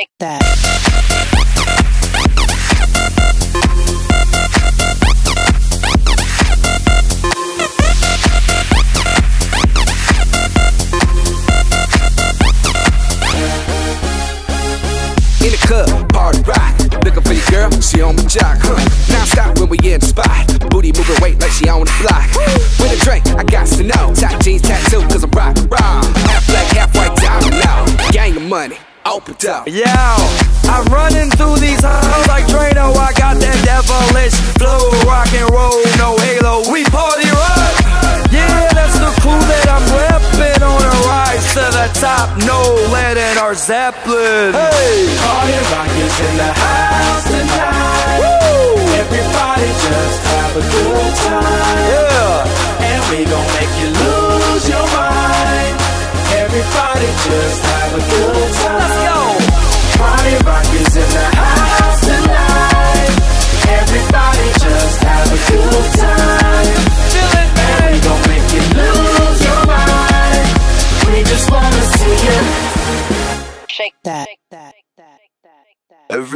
That. In the club, party rock. Looking for your girl, she on my jock, huh? Now stop when we in the spot. Booty moving weight like she on the block. With a drink, I got to know. Top jeans tattoo, cause I'm rock raw. Half black, half white diamond now. Gang of money, open up. Yo, I'm running through these halls like Drano. I got that devilish flow, rock and roll, no halo. We party rock. Yeah, that's the crew that I'm repping on a rise to the top. No lead in our Zeppelin. Hey, Party rock is in the house tonight. Everybody just have a good time. yeah. And we gon' make you lose your mind. Everybody just have a good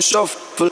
shuffle.